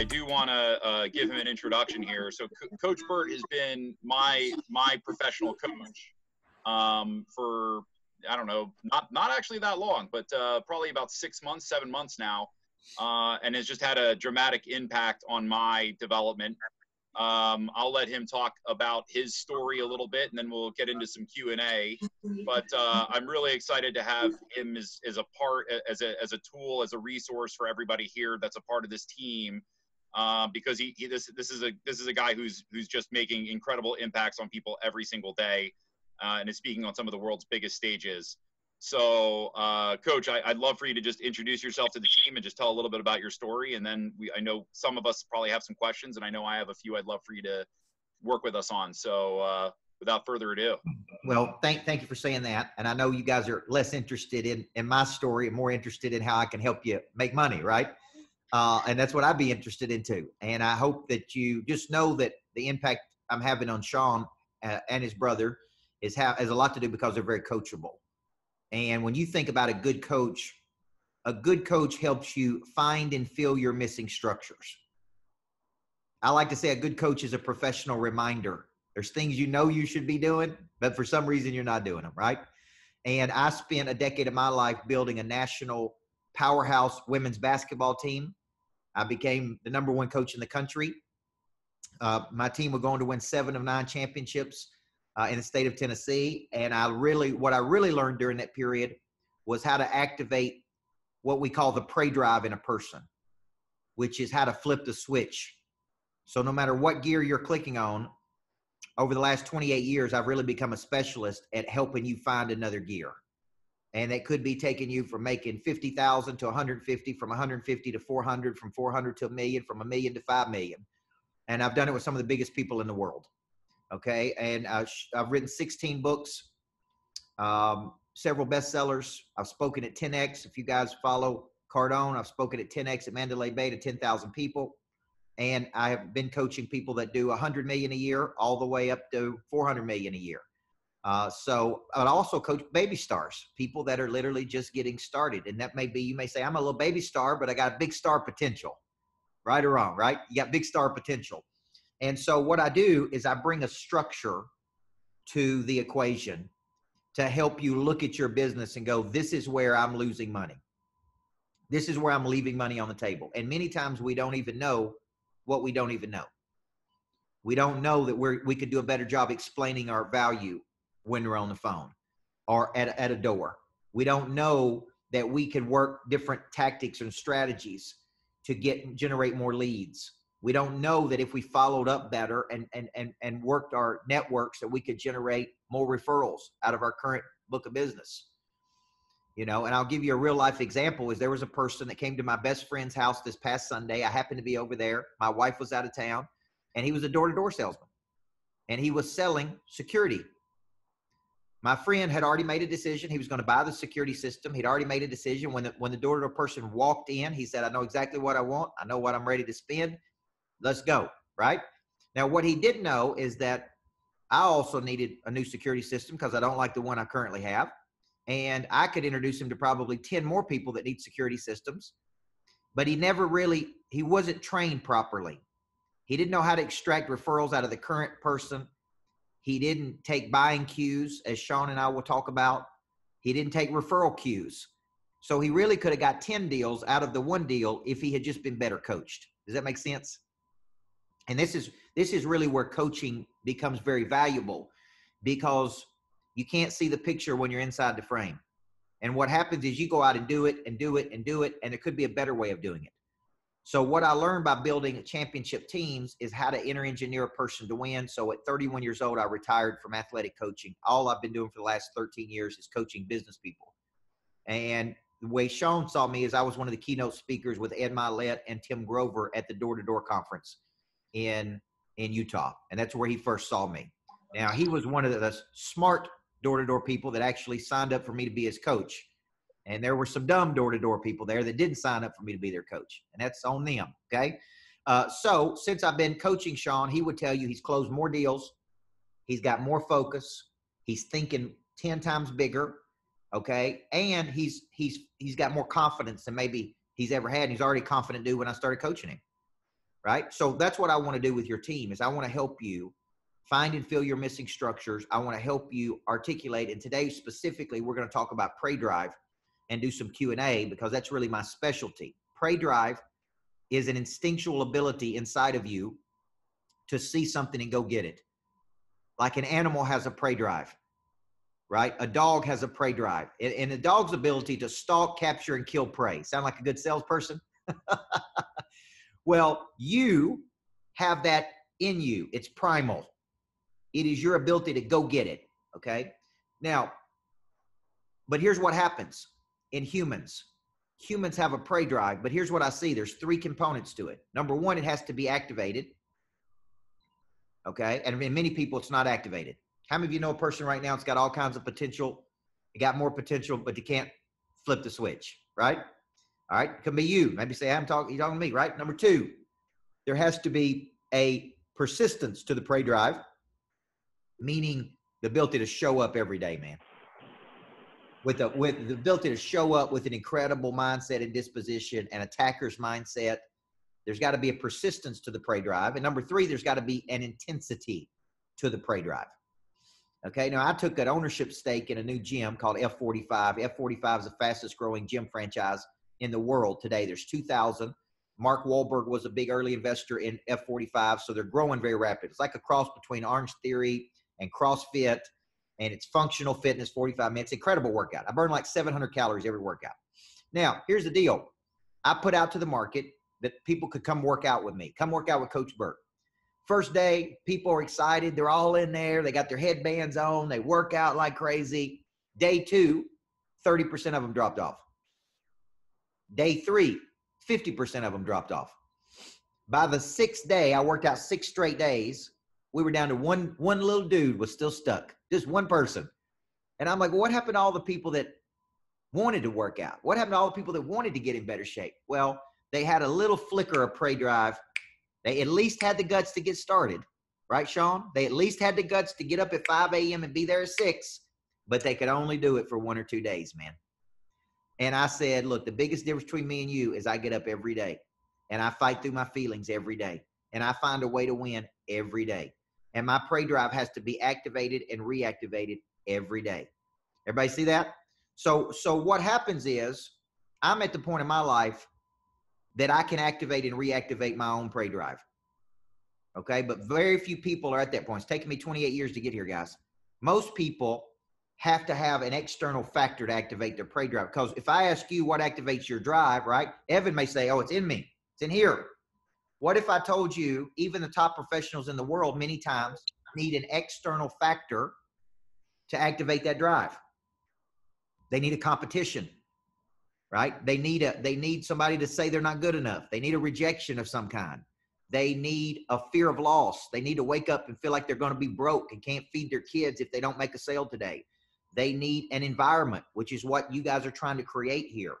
I do want to uh, give him an introduction here. So, Co- Coach Burt has been my my professional coach um, for I don't know, not not actually that long, but uh, probably about six months, seven months now, uh, and has just had a dramatic impact on my development. Um, I'll let him talk about his story a little bit, and then we'll get into some Q and A. But uh, I'm really excited to have him as, as a part, as a as a tool, as a resource for everybody here that's a part of this team, uh, because he, he this this is a this is a guy who's who's just making incredible impacts on people every single day, uh, and is speaking on some of the world's biggest stages. So, uh, Coach, I, would love for you to just introduce yourself to the team and just tell a little bit about your story. And then we, I know some of us probably have some questions, and I know I have a few I'd love for you to work with us on. So, uh, without further ado. Well, thank thank you for saying that. And I know you guys are less interested in in my story and more interested in how I can help you make money, right? Uh, and that's what I'd be interested in too. And I hope that you just know that the impact I'm having on Sean uh, and his brother is have has a lot to do because they're very coachable. And when you think about a good coach, a good coach helps you find and fill your missing structures. I like to say a good coach is a professional reminder. There's things you know you should be doing, but for some reason you're not doing them, right? And I spent a decade of my life building a national powerhouse women's basketball team. I became the number one coach in the country. Uh, my team were going to win seven of nine championships uh, in the state of Tennessee. And I really, what I really learned during that period was how to activate what we call the prey drive in a person, which is how to flip the switch. So no matter what gear you're clicking on, over the last 28 years, I've really become a specialist at helping you find another gear. And that could be taking you from making 50,000 to 150, from 150 to 400, from 400 to a million, from a million to 5 million. And I've done it with some of the biggest people in the world. Okay, and uh, I've written 16 books, um, several bestsellers. I've spoken at 10x. If you guys follow Cardone, I've spoken at 10x at Mandalay Bay to 10,000 people, and I have been coaching people that do 100 million a year, all the way up to 400 million a year. Uh, so I also coach baby stars, people that are literally just getting started. And that may be, you may say, I'm a little baby star, but I got a big star potential. Right or wrong, right? You got big star potential. And so what I do is I bring a structure to the equation to help you look at your business and go, this is where I'm losing money. This is where I'm leaving money on the table. And many times we don't even know what we don't even know. We don't know that we're, we could do a better job explaining our value when we're on the phone or at, at a door. We don't know that we can work different tactics and strategies to get generate more leads we don't know that if we followed up better and, and, and, and worked our networks that we could generate more referrals out of our current book of business. You know, and I'll give you a real life example is there was a person that came to my best friend's house this past Sunday. I happened to be over there. My wife was out of town and he was a door-to-door salesman and he was selling security. My friend had already made a decision. He was going to buy the security system. He'd already made a decision when the, when the door-to-door person walked in. He said, I know exactly what I want. I know what I'm ready to spend let's go, right? Now, what he didn't know is that I also needed a new security system because I don't like the one I currently have. And I could introduce him to probably 10 more people that need security systems. But he never really, he wasn't trained properly. He didn't know how to extract referrals out of the current person. He didn't take buying cues, as Sean and I will talk about. He didn't take referral cues. So he really could have got 10 deals out of the one deal if he had just been better coached. Does that make sense? and this is this is really where coaching becomes very valuable because you can't see the picture when you're inside the frame and what happens is you go out and do it and do it and do it and there could be a better way of doing it so what i learned by building championship teams is how to enter engineer a person to win. So at 31 years old i retired from athletic coaching. All i've been doing for the last 13 years is coaching business people. And the way sean saw me is i was one of the keynote speakers with ed mylett and tim grover at the door-to-door conference in in Utah, and that's where he first saw me. Now he was one of the smart door-to-door people that actually signed up for me to be his coach, and there were some dumb door-to-door people there that didn't sign up for me to be their coach, and that's on them. Okay, uh, so since I've been coaching Sean, he would tell you he's closed more deals, he's got more focus, he's thinking ten times bigger. Okay, and he's he's he's got more confidence than maybe he's ever had. And he's already confident dude when I started coaching him. right? So that's what I want to do with your team is I want to help you find and fill your missing structures. I want to help you articulate. And today specifically, we're going to talk about Prey Drive and do some Q&A because that's really my specialty. Prey Drive is an instinctual ability inside of you to see something and go get it. Like an animal has a prey drive, right? A dog has a prey drive. And, a dog's ability to stalk, capture, and kill prey. Sound like a good salesperson? well, you have that in you. It's primal. It is your ability to go get it. Okay. Now, but here's what happens in humans humans have a prey drive, but here's what I see there's three components to it. Number one, it has to be activated. Okay. And in many people, it's not activated. How many of you know a person right now that's got all kinds of potential? They got more potential, but they can't flip the switch, right? All right. It could be you. Maybe say, I'm talking, you're talking to me, right? Number two, there has to be a persistence to the prey drive, meaning the ability to show up every day, man with a with the ability to show up with an incredible mindset and disposition and attacker's mindset. There's got to be a persistence to the prey drive. And number three, there's got to be an intensity to the prey drive. Okay, now I took an ownership stake in a new gym called F45. F45 is the fastest growing gym franchise in the world today. There's 2,000. Mark Wahlberg was a big early investor in F45, so they're growing very rapid. It's like a cross between Orange Theory and CrossFit and it's functional fitness 45 minutes incredible workout. I burn like 700 calories every workout. Now here's the deal. I put out to the market that people could come work out with me. Come work out with coach Burt. first day people are excited. They're all in there. They got their headbands on. They work out like crazy. Day two 30% of them dropped off. Day three 50% of them dropped off. By the sixth day i worked out six straight days. We were down to one one little dude was still stuck just one person. And i'm like well, what happened to all the people that wanted to work out? What happened to all the people that wanted to get in better shape? Well they had a little flicker of prey drive. They at least had the guts to get started. Right sean? They at least had the guts to get up at 5 a.m and be there at 6 but they could only do it for one or two days man. And i said look the biggest difference between me and you is i get up every day and i fight through my feelings every day and i find a way to win every day and my prey drive has to be activated and reactivated every day. Everybody see that? So so what happens is I'm at the point in my life that I can activate and reactivate my own prey drive. Okay, but very few people are at that point. It's taken me 28 years to get here, guys. Most people have to have an external factor to activate their prey drive. Because if I ask you what activates your drive, right? Evan may say, "Oh, it's in me. It's in here." What if I told you even the top professionals in the world many times need an external factor to activate that drive? They need a competition, right? They need a they need somebody to say they're not good enough. They need a rejection of some kind. They need a fear of loss. They need to wake up and feel like they're going to be broke and can't feed their kids if they don't make a sale today. They need an environment, which is what you guys are trying to create here.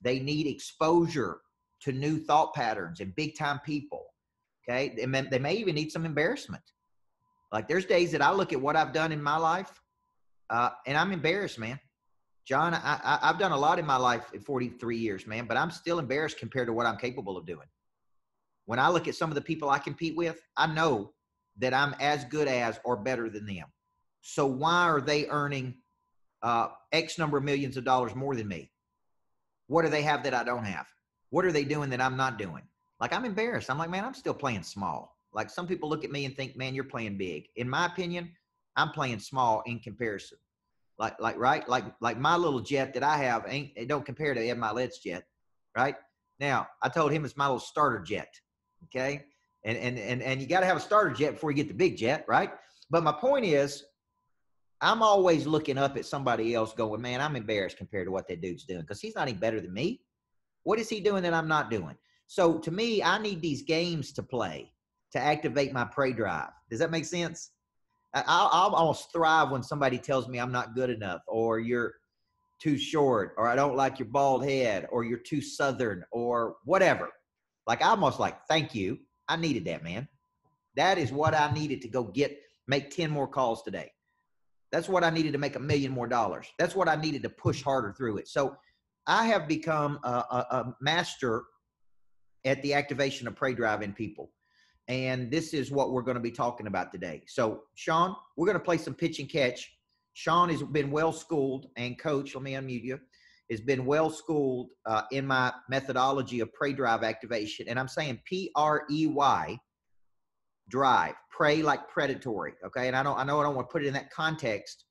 They need exposure to new thought patterns and big time people. Okay. They may, they may even need some embarrassment. Like there's days that I look at what I've done in my life uh, and I'm embarrassed, man. John, I, I've done a lot in my life in 43 years, man, but I'm still embarrassed compared to what I'm capable of doing. When I look at some of the people I compete with, I know that I'm as good as or better than them. So why are they earning uh, X number of millions of dollars more than me? What do they have that I don't have? What are they doing that I'm not doing? Like I'm embarrassed. I'm like, man, I'm still playing small. Like some people look at me and think, man, you're playing big. In my opinion, I'm playing small in comparison. Like, like, right? Like, like my little jet that I have ain't, it don't compare to Ed Mylett's jet, right? Now, I told him it's my little starter jet. Okay. And, and, and, and you got to have a starter jet before you get the big jet, right? But my point is, I'm always looking up at somebody else going, man, I'm embarrassed compared to what that dude's doing because he's not any better than me. What is he doing that I'm not doing? So to me, I need these games to play to activate my prey drive. Does that make sense? I'll, I'll almost thrive when somebody tells me I'm not good enough or you're too short or I don't like your bald head or you're too southern or whatever. Like I almost like, thank you. I needed that, man. That is what I needed to go get, make 10 more calls today. That's what I needed to make a million more dollars. That's what I needed to push harder through it. So I have become a, a, a master at the activation of prey drive in people. And this is what we're going to be talking about today. So, Sean, we're going to play some pitch and catch. Sean has been well schooled and coach, let me unmute you, has been well schooled uh, in my methodology of prey drive activation. And I'm saying P R E Y drive, prey like predatory. Okay. And I don't, I know I don't want to put it in that context,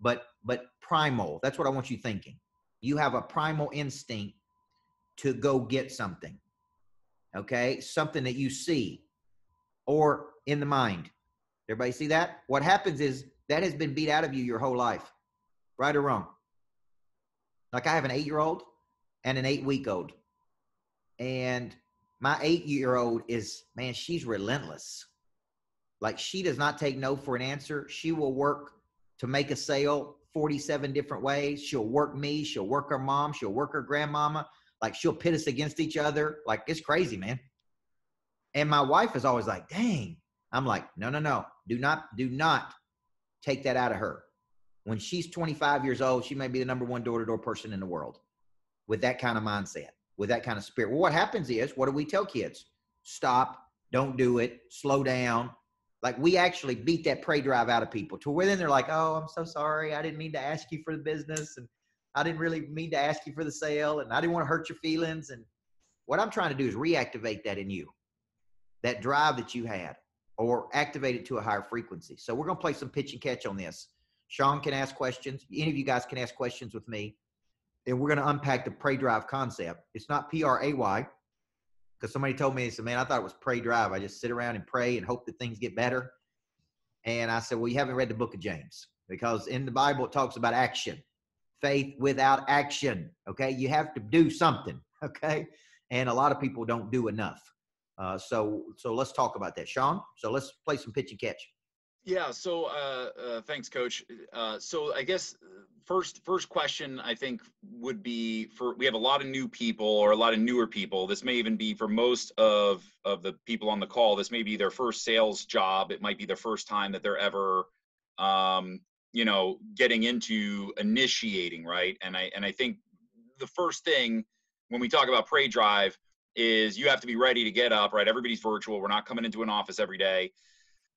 but, but primal, that's what I want you thinking. You have a primal instinct to go get something. Okay. Something that you see or in the mind. Everybody see that? What happens is that has been beat out of you your whole life, right or wrong. Like I have an eight year old and an eight week old. And my eight year old is, man, she's relentless. Like she does not take no for an answer. She will work to make a sale 47 different ways. She'll work me. She'll work her mom. She'll work her grandmama. Like she'll pit us against each other. Like it's crazy, man. And my wife is always like, dang. I'm like, no, no, no. Do not, do not take that out of her. When she's 25 years old, she may be the number one door to door person in the world with that kind of mindset, with that kind of spirit. Well, what happens is, what do we tell kids? Stop, don't do it, slow down. Like we actually beat that prey drive out of people to where then they're like, oh, I'm so sorry. I didn't mean to ask you for the business. And I didn't really mean to ask you for the sale. And I didn't want to hurt your feelings. And what I'm trying to do is reactivate that in you that drive that you had or activate it to a higher frequency. So we're going to play some pitch and catch on this. Sean can ask questions. Any of you guys can ask questions with me. And we're going to unpack the prey drive concept. It's not P R A Y because somebody told me, they said, man, I thought it was pray drive. I just sit around and pray and hope that things get better. And I said, well, you haven't read the book of James because in the Bible it talks about action, faith without action. Okay. You have to do something. Okay. And a lot of people don't do enough. Uh, so so let's talk about that, Sean. So let's play some pitch and catch. Yeah. So uh, uh, thanks, Coach. Uh, so I guess uh, first first question I think would be for we have a lot of new people or a lot of newer people. This may even be for most of of the people on the call. This may be their first sales job. It might be their first time that they're ever um, you know getting into initiating right. And I and I think the first thing when we talk about Prey Drive is you have to be ready to get up, right? Everybody's virtual. We're not coming into an office every day.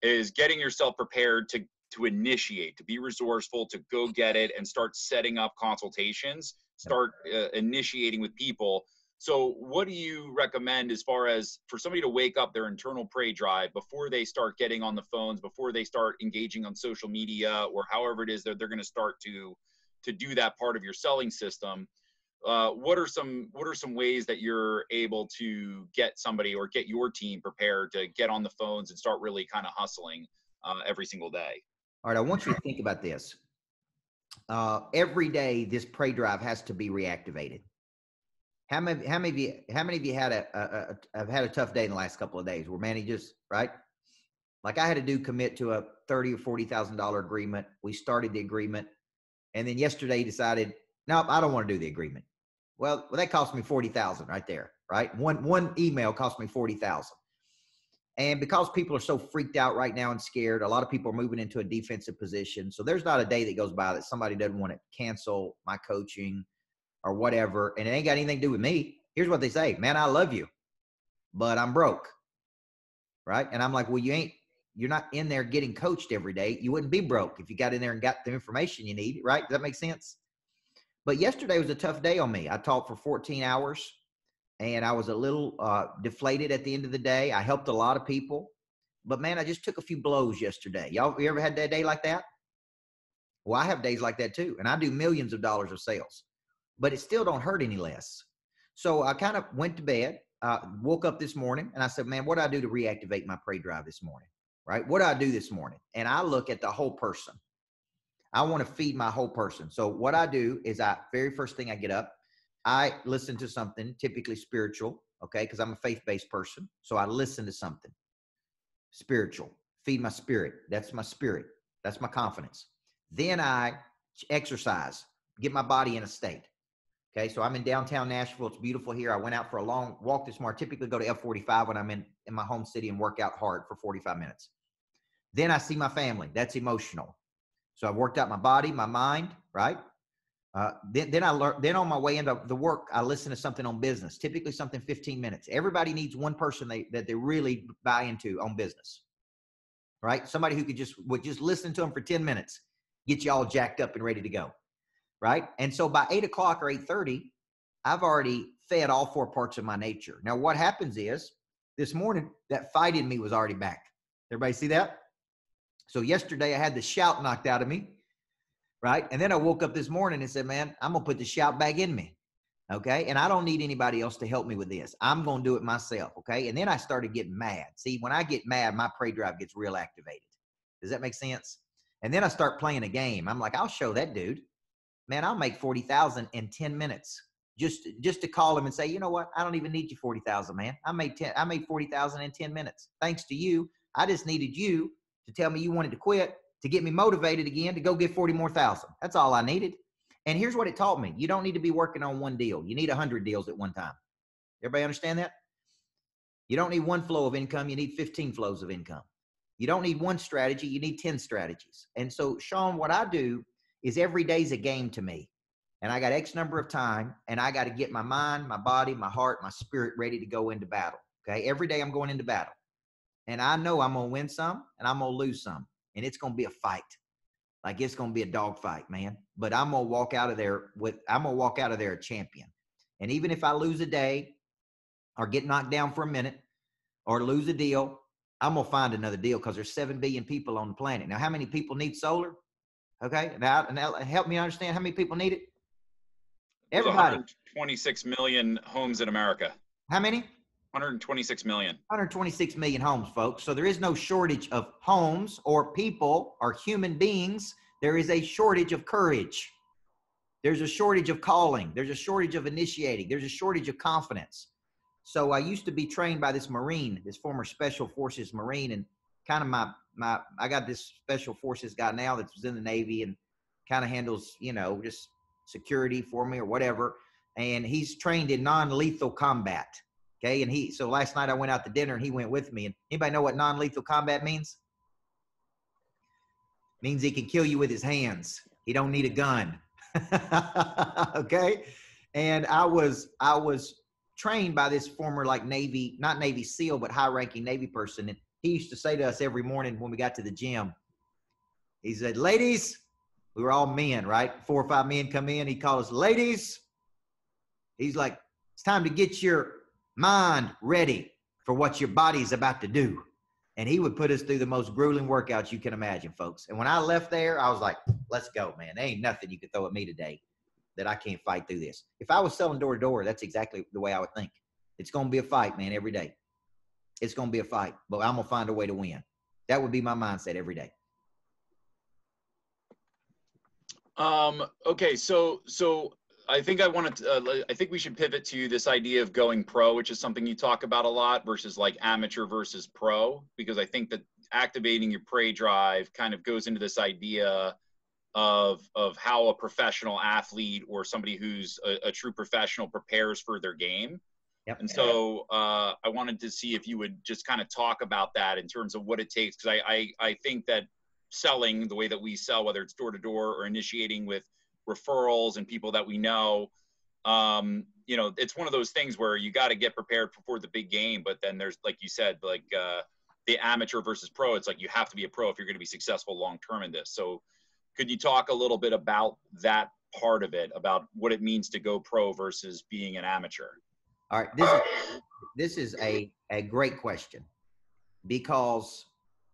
Is getting yourself prepared to to initiate, to be resourceful, to go get it and start setting up consultations, start uh, initiating with people. So, what do you recommend as far as for somebody to wake up their internal prey drive before they start getting on the phones, before they start engaging on social media, or however it is that they're going to start to to do that part of your selling system? Uh, what are some what are some ways that you're able to get somebody or get your team prepared to get on the phones and start really kind of hustling uh, every single day? All right, I want you to think about this. Uh, every day, this prey drive has to be reactivated. How many? How many of you? How many of you had a, a, a have had a tough day in the last couple of days where man, he just right? Like I had to do commit to a thirty or forty thousand dollar agreement. We started the agreement, and then yesterday decided, nope, I don't want to do the agreement. Well, that cost me 40,000 right there, right? One, one email cost me 40,000. And because people are so freaked out right now and scared, a lot of people are moving into a defensive position. So there's not a day that goes by that somebody doesn't want to cancel my coaching or whatever. And it ain't got anything to do with me. Here's what they say, man, I love you, but I'm broke. Right. And I'm like, well, you ain't, you're not in there getting coached every day. You wouldn't be broke if you got in there and got the information you need. Right. Does that make sense? But yesterday was a tough day on me. I talked for 14 hours and I was a little uh, deflated at the end of the day. I helped a lot of people, but man, I just took a few blows yesterday. Y'all, you ever had that day like that? Well, I have days like that too, and I do millions of dollars of sales, but it still don't hurt any less. So I kind of went to bed, uh, woke up this morning, and I said, "Man, what do I do to reactivate my prey drive this morning? Right? What do I do this morning?" And I look at the whole person. I want to feed my whole person. So what I do is I very first thing I get up, I listen to something typically spiritual, okay? Because I'm a faith-based person. So I listen to something spiritual, feed my spirit. That's my spirit. That's my confidence. Then I exercise, get my body in a state. Okay, so I'm in downtown Nashville. It's beautiful here. I went out for a long walk this morning. I typically go to F45 when I'm in, in my home city and work out hard for 45 minutes. Then I see my family. That's emotional. So I've worked out my body, my mind, right? Uh, then, then I learned. Then on my way into the work, I listen to something on business. Typically, something 15 minutes. Everybody needs one person they, that they really buy into on business, right? Somebody who could just would just listen to them for 10 minutes, get you all jacked up and ready to go, right? And so by eight o'clock or 8:30, I've already fed all four parts of my nature. Now, what happens is this morning that fight in me was already back. Everybody see that? So yesterday I had the shout knocked out of me right? And then I woke up this morning and said, man, I'm going to put the shout back in me. Okay. And I don't need anybody else to help me with this. I'm going to do it myself. Okay. And then I started getting mad. See, when I get mad, my prey drive gets real activated. Does that make sense? And then I start playing a game. I'm like, I'll show that dude. Man, I'll make 40,000 in 10 minutes. Just just to call him and say, you know what? I don't even need you 40,000, man. I made 10 I made 40,000 in 10 minutes. Thanks to you. I just needed you to tell me you wanted to quit to get me motivated again to go get 40 more thousand. That's all I needed. And here's what it taught me. You don't need to be working on one deal. You need a hundred deals at one time. Everybody understand that? You don't need one flow of income. You need 15 flows of income. You don't need one strategy. You need 10 strategies. And so, Sean, what I do is every day's a game to me. And I got X number of time and I got to get my mind, my body, my heart, my spirit ready to go into battle. Okay. Every day I'm going into battle. And I know I'm to win some and I'm to lose some and it's going to be a fight. Like it's going to be a dog fight, man. But I'm to walk out of there with, I'm to walk out of there a champion. And even if I lose a day or get knocked down for a minute or lose a deal, I'm to find another deal because there's 7 billion people on the planet. Now, how many people need solar? Okay. Now, now help me understand how many people need it. Everybody. 26 million homes in America. How many? 126 million. 126 million homes, folks. So there is no shortage of homes or people or human beings. There is a shortage of courage. There's a shortage of calling. There's a shortage of initiating. There's a shortage of confidence. So I used to be trained by this Marine, this former Special Forces Marine, and kind of my my I got this Special Forces guy now that was in the Navy and kind of handles you know just security for me or whatever. And he's trained in non-lethal combat. Okay. And he, so last night I went out to dinner and he went with me. And anybody know what non lethal combat means? means he can kill you with his hands. He don't need a gun. okay. And I was, I was trained by this former like Navy, not Navy SEAL, but high ranking Navy person. And he used to say to us every morning when we got to the gym, he said, ladies, we were all men, right? Four or five men come in. He called us ladies. He's like, it's time to get your mind ready for what your body's about to do. And he would put us through the most grueling workouts you can imagine, folks. And when I left there, I was like, let's go, man. There ain't nothing you can throw at me today that I can't fight through this. If I was selling door to door, that's exactly the way I would think. It's going to be a fight, man, every day. It's going to be a fight, but I'm going to find a way to win. That would be my mindset every day. Um, okay. So, so I think I wanted to, uh, I think we should pivot to this idea of going pro, which is something you talk about a lot versus like amateur versus pro, because I think that activating your prey drive kind of goes into this idea of, of how a professional athlete or somebody who's a, a true professional prepares for their game. Yep. And so uh, I wanted to see if you would just kind of talk about that in terms of what it takes. Cause I, I, I think that selling the way that we sell, whether it's door to door or initiating with referrals and people that we know um, you know it's one of those things where you got to get prepared for the big game but then there's like you said like uh, the amateur versus pro it's like you have to be a pro if you're going to be successful long term in this. So could you talk a little bit about that part of it about what it means to go pro versus being an amateur? All right this is, this is a, a great question because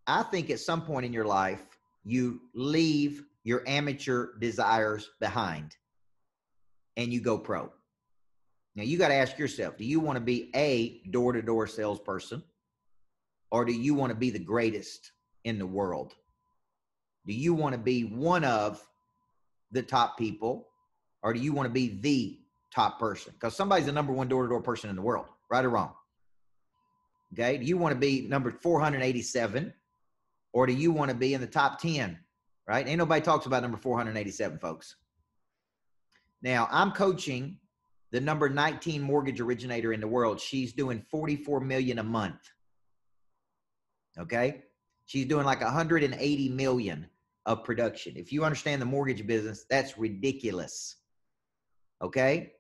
i think at some point in your life you leave your amateur desires behind and you go pro. Now you got to ask yourself, do you want to be a door-to-door salesperson or do you want to be the greatest in the world? Do you want to be one of the top people or do you want to be the top person? Because somebody's the number one door-to-door person in the world, right or wrong? Okay. Do you want to be number 487 or do you want to be in the top 10 right? Ain't nobody talks about number 487, folks. Now, I'm coaching the number 19 mortgage originator in the world. She's doing 44 million a month. Okay? She's doing like 180 million of production. If you understand the mortgage business, that's ridiculous. Okay.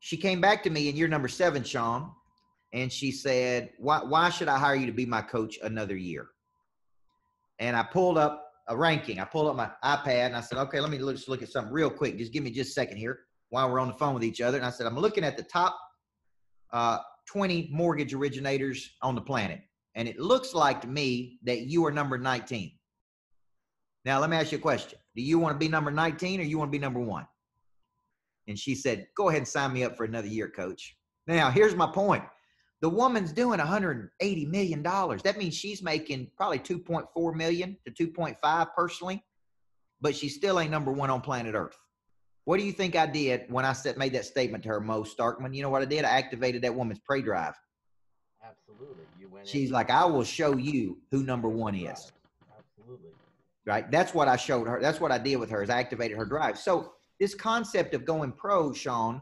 She came back to me in year number seven, Sean, and she said, why, why should I hire you to be my coach another year? And I pulled up a ranking. I pulled up my iPad and I said, okay, let me look, just look at something real quick. Just give me just a second here while we're on the phone with each other. And I said, I'm looking at the top uh, 20 mortgage originators on the planet. And it looks like to me that you are number 19. Now, let me ask you a question. Do you want to be number 19 or you want to be number one? And she said, Go ahead and sign me up for another year, coach. Now, here's my point. The woman's doing 180 million dollars. That means she's making probably 2.4 million to 2.5 personally, but she still ain't number one on planet Earth. What do you think I did when I said made that statement to her, Mo Starkman? You know what I did? I activated that woman's prey drive. Absolutely. You went She's like, I will show you who number one is. Absolutely. Right. That's what I showed her. That's what I did with her is I activated her drive. So this concept of going pro, Sean,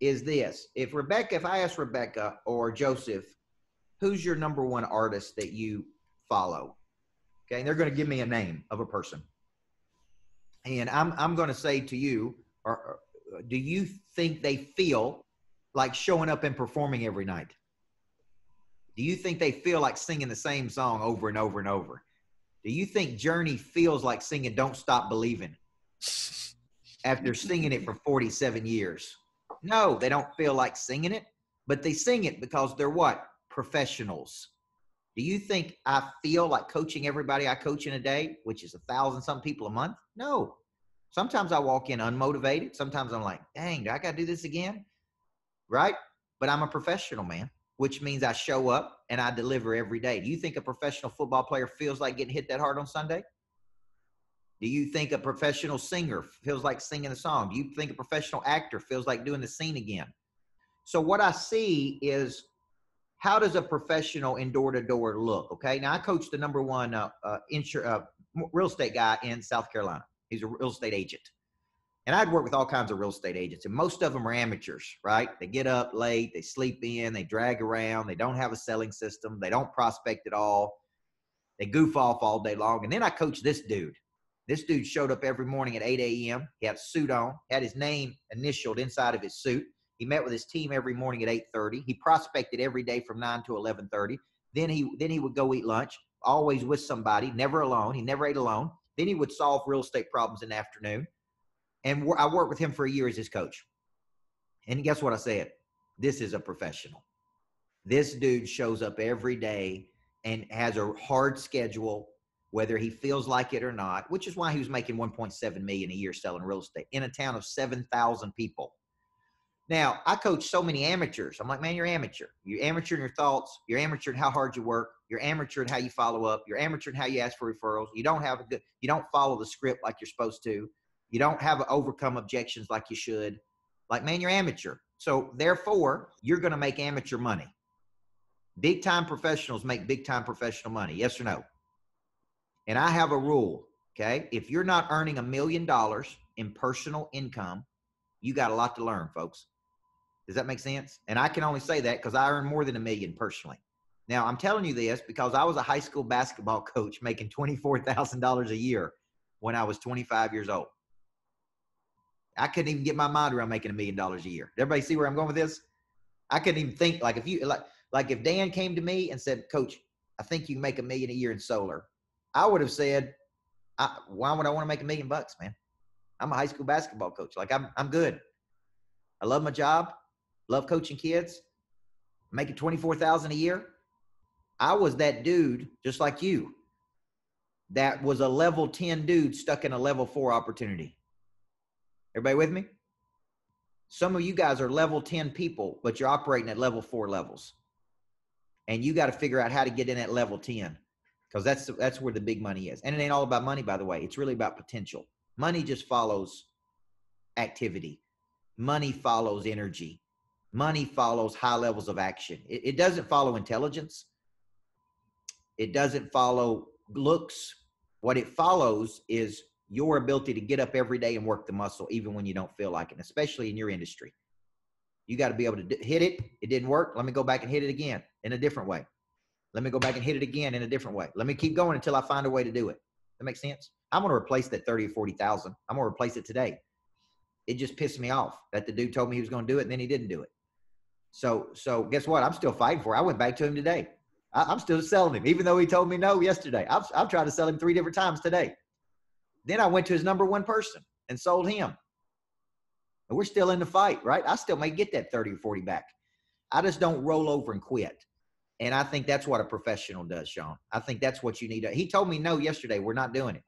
is this. If Rebecca, if I ask Rebecca or Joseph, who's your number one artist that you follow? Okay, and they're going to give me a name of a person. And I'm I'm going to say to you, or, or do you think they feel like showing up and performing every night? Do you think they feel like singing the same song over and over and over? Do you think Journey feels like singing Don't Stop Believing after singing it for 47 years? No, they don't feel like singing it, but they sing it because they're what? Professionals. Do you think I feel like coaching everybody I coach in a day, which is a thousand some people a month? No. Sometimes I walk in unmotivated. Sometimes I'm like, dang, do I got to do this again? Right? But I'm a professional, man, which means I show up and I deliver every day. Do you think a professional football player feels like getting hit that hard on Sunday? Do you think a professional singer feels like singing a song? Do you think a professional actor feels like doing the scene again? So what I see is how does a professional in door to door look? Okay, now I coach the number one uh, uh, insur- uh, real estate guy in South Carolina. He's a real estate agent, and I'd work with all kinds of real estate agents, and most of them are amateurs, right? They get up late, they sleep in, they drag around, they don't have a selling system, they don't prospect at all, they goof off all day long, and then I coach this dude. This dude showed up every morning at 8 a.m. He had a suit on, had his name initialed inside of his suit. He met with his team every morning at 8:30. He prospected every day from 9 to 11:30. Then he then he would go eat lunch, always with somebody, never alone. He never ate alone. Then he would solve real estate problems in the afternoon. And I worked with him for a year as his coach. And guess what I said? This is a professional. This dude shows up every day and has a hard schedule, whether he feels like it or not, which is why he was making 1.7 million a year selling real estate in a town of 7,000 people. Now, I coach so many amateurs. I'm like, man, you're amateur. You're amateur in your thoughts. You're amateur in how hard you work. You're amateur in how you follow up. You're amateur in how you ask for referrals. You don't have a good, you don't follow the script like you're supposed to. You don't have overcome objections like you should. Like, man, you're amateur. So therefore, you're going to make amateur money. Big time professionals make big time professional money. Yes or no? And I have a rule. Okay. If you're not earning a million dollars in personal income, you got a lot to learn, folks. Does that make sense? And I can only say that because I earn more than a million personally. Now, I'm telling you this because I was a high school basketball coach making $24,000 a year when I was 25 years old. I couldn't even get my mind around making a million dollars a year. Everybody see where I'm going with this? I couldn't even think like if you like like if Dan came to me and said, "Coach, I think you can make a million a year in solar," I would have said, I, "Why would I want to make a million bucks, man? I'm a high school basketball coach. Like I'm I'm good. I love my job love coaching kids, making 24,000 a year. I was that dude, just like you, that was a level 10 dude stuck in a level four opportunity. Everybody with me? Some of you guys are level 10 people, but you're operating at level four levels. And you got to figure out how to get in at level 10 because that's, that's where the big money is. And it ain't all about money, by the way. It's really about potential. Money just follows activity. Money follows energy money follows high levels of action. It, it, doesn't follow intelligence. It doesn't follow looks. What it follows is your ability to get up every day and work the muscle, even when you don't feel like it, especially in your industry. You got to be able to hit it. It didn't work. Let me go back and hit it again in a different way. Let me go back and hit it again in a different way. Let me keep going until I find a way to do it. That makes sense. I'm going to replace that 30 or 40,000. I'm going to replace it today It just pissed me off that the dude told me he was going to do it and then he didn't do it. So, so guess what? I'm still fighting for. It. I went back to him today. I, am still selling him, even though he told me no yesterday. I've, I've tried to sell him three different times today. Then I went to his number one person and sold him. And we're still in the fight, right? I still may get that 30 or 40 back. I just don't roll over and quit. And I think that's what a professional does, Sean. I think that's what you need. To, he told me no yesterday. We're not doing it.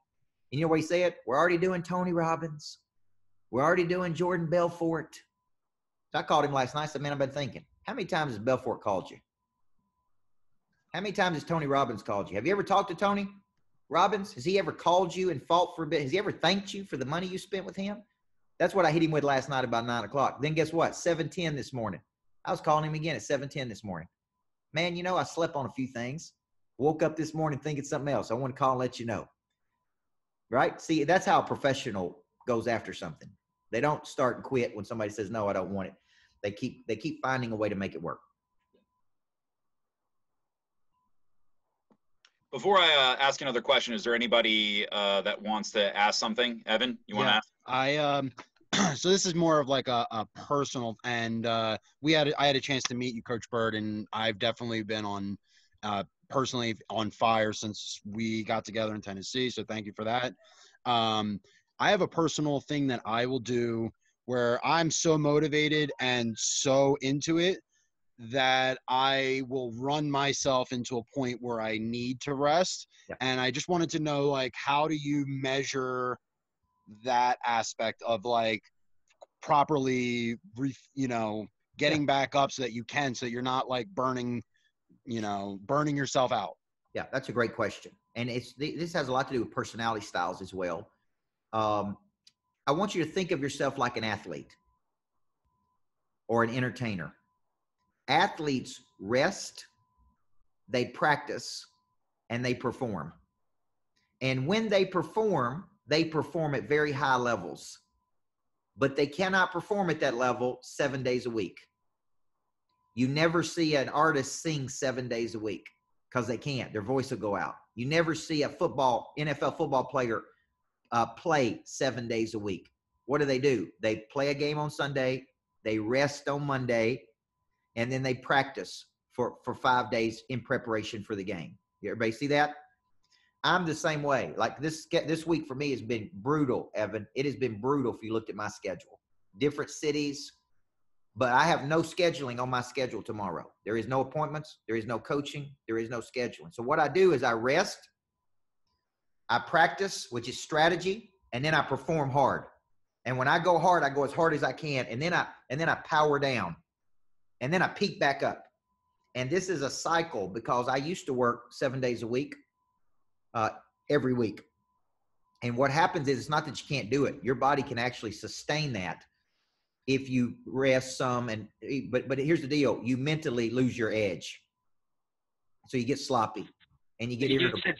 And you know what he said? We're already doing Tony Robbins. We're already doing Jordan Belfort. So I called him last night. I said, man, I've been thinking, how many times has Belfort called you? How many times has Tony Robbins called you? Have you ever talked to Tony Robbins? Has he ever called you and fought for a bit? Has he ever thanked you for the money you spent with him? That's what I hit him with last night about nine o'clock. Then guess what? 710 this morning. I was calling him again at 710 this morning. Man, you know, I slept on a few things. Woke up this morning thinking something else. I want to call and let you know. Right? See, that's how a professional goes after something. They don't start and quit when somebody says, no, I don't want it. They keep they keep finding a way to make it work. Before I uh, ask another question, is there anybody uh, that wants to ask something? Evan, you want to Yeah. ask? I um so this is more of like a, a personal and uh we had I had a chance to meet you coach Burt and I've definitely been on uh personally on fire since we got together in Tennessee so thank you for that. Um I have a personal thing that I will do where I'm so motivated and so into it that I will run myself into a point where I need to rest Yeah. and I just wanted to know like how do you measure that aspect of like properly re, you know getting back up so that you can so you're not like burning you know burning yourself out Yeah, that's a great question, and it's this has a lot to do with personality styles as well. Um, I want you to think of yourself like an athlete or an entertainer. Athletes rest, they practice, and they perform. And when they perform, they perform at very high levels, but they cannot perform at that level seven days a week. You never see an artist sing seven days a week because they can't. Their voice will go out. You never see a football NFL football player uh, play seven days a week. What do they do? They play a game on Sunday, they rest on Monday, and then they practice for for five days in preparation for the game. You everybody see that? I'm the same way. Like this this week for me has been brutal, Evan. It has been brutal if you looked at my schedule. Different cities, but I have no scheduling on my schedule tomorrow. There is no appointments, there is no coaching, there is no scheduling. So what I do is I rest, I practice, which is strategy, and then I perform hard. And when I go hard, I go as hard as I can, and then I and then I power down. And then I peak back up. And this is a cycle because I used to work 7 days a week uh, every week. And what happens is it's not that you can't do it. Your body can actually sustain that if you rest some and but but here's the deal you mentally lose your edge so you get sloppy and you get You irritable said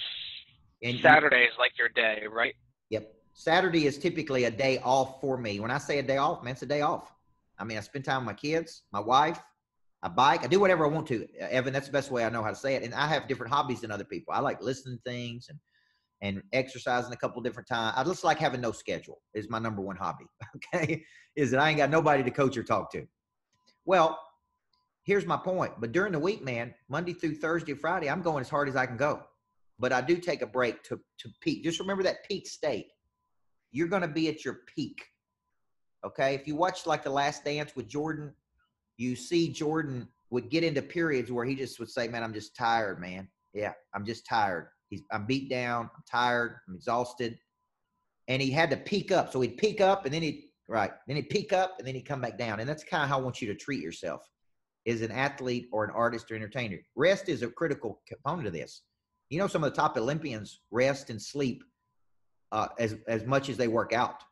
and you- Saturday is like your day, right? yep saturday is typically a day off for me when i say a day off man it's a day off i mean i spend time with my kids my wife i bike i do whatever i want to Uh, evan that's the best way i know how to say it and i have different hobbies than other people i like listening to things and and exercising a couple different times i just like having no schedule is my number one hobby okay is that I ain't got nobody to coach or talk to. Well, here's my point. But during the week, man, Monday through Thursday, Friday, I'm going as hard as I can go. But I do take a break to to peak. Just remember that peak state. You're going to be at your peak. Okay. If you watch like the last dance with Jordan, you see Jordan would get into periods where he just would say, Man, I'm just tired, man. Yeah, I'm just tired. He's I'm beat down, I'm tired, I'm exhausted. And he had to peak up. So he'd peak up and then he'd Right. Then he'd peak up and then he'd come back down. And that's kind of how I want you to treat yourself as an athlete or an artist or entertainer. Rest is a critical component of this. You know, some of the top Olympians rest and sleep uh, as, as much as they work out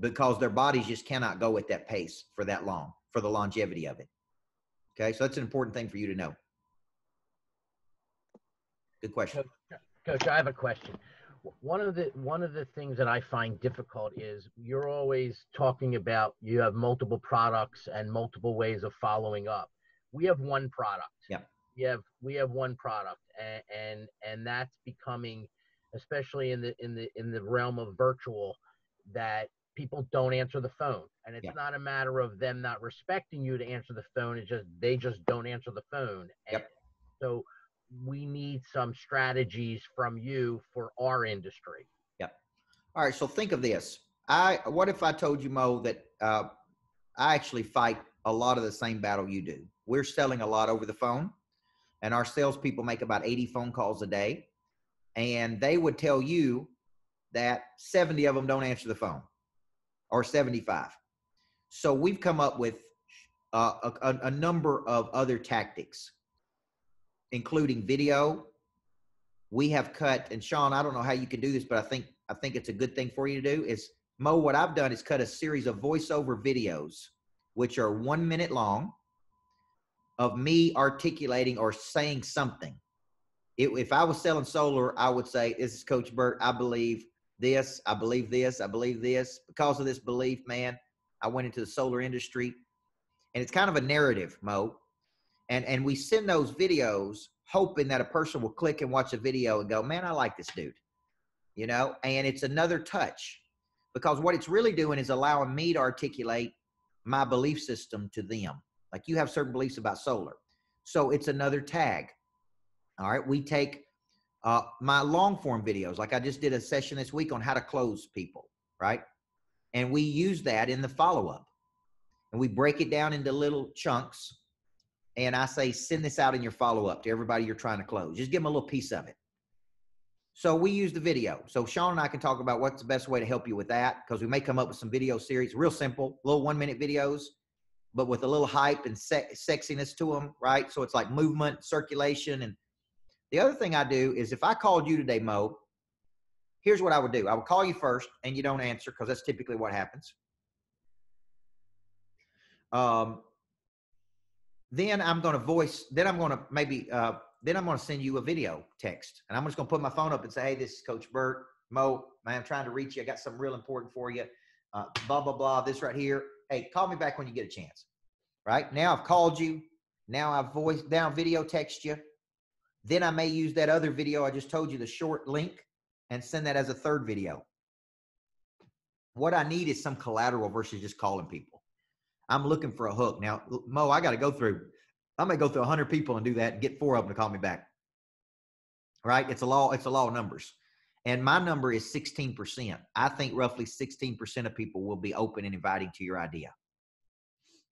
because their bodies just cannot go at that pace for that long, for the longevity of it. Okay. So that's an important thing for you to know. Good question. Coach, I have a question. One of the one of the things that I find difficult is you're always talking about you have multiple products and multiple ways of following up. We have one product. Yeah. We have we have one product, and and, and that's becoming, especially in the in the in the realm of virtual, that people don't answer the phone. And it's Yep. not a matter of them not respecting you to answer the phone. It's just they just don't answer the phone. And Yep. so we need some strategies from you for our industry. Yep. All right, so think of this. I what if I told you, Mo, that uh, I actually fight a lot of the same battle you do. We're selling a lot over the phone, and our salespeople make about 80 phone calls a day, and they would tell you that 70 of them don't answer the phone, or 75. So we've come up with uh, a, a, number of other tactics, including video. We have cut, and Sean, I don't know how you can do this, but I think I think it's a good thing for you to do. Is Mo, what I've done is cut a series of voiceover videos, which are one minute long, of me articulating or saying something. It, if I was selling solar, I would say, "This is Coach Burt. I believe this. I believe this. I believe this. Because of this belief, man, I went into the solar industry." And it's kind of a narrative, Mo. And and we send those videos hoping that a person will click and watch a video and go, "Man, I like this dude." You know, and it's another touch because what it's really doing is allowing me to articulate my belief system to them. Like you have certain beliefs about solar. So it's another tag. All right. We take uh, my long form videos. Like I just did a session this week on how to close people. Right. And we use that in the follow up and we break it down into little chunks. And I say, send this out in your follow up to everybody you're trying to close. Just give them a little piece of it. So we use the video. So Sean and I can talk about what's the best way to help you with that because we may come up with some video series, real simple, little one minute videos, but with a little hype and se- sexiness to them, right? So it's like movement, circulation. And the other thing I do is if I called you today, Mo, here's what I would do I would call you first and you don't answer because that's typically what happens. Um, then I'm going to voice, then I'm going to maybe, uh, then I'm going to send you a video text and I'm just going to put my phone up and say, Hey, this is Coach Burt. Mo, man, I'm trying to reach you. I got something real important for you. Uh, blah, blah, blah. This right here. Hey, call me back when you get a chance. Right now, I've called you. Now I've voiced down video text you. Then I may use that other video I just told you, the short link, and send that as a third video. What I need is some collateral versus just calling people. I'm looking for a hook. Now, Mo, I got to go through, going to go through 100 people and do that and get four of them to call me back. Right? It's a law, it's a law of numbers. And my number is 16%. I think roughly 16% of people will be open and inviting to your idea.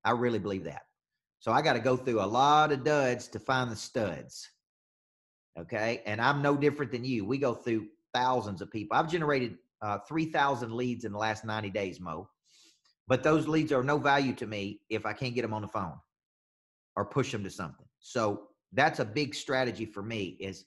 I really believe that. So I got to go through a lot of duds to find the studs. Okay. And I'm no different than you. We go through thousands of people. I've generated uh, 3,000 leads in the last 90 days, Mo. But those leads are no value to me if I can't get them on the phone or push them to something. So that's a big strategy for me is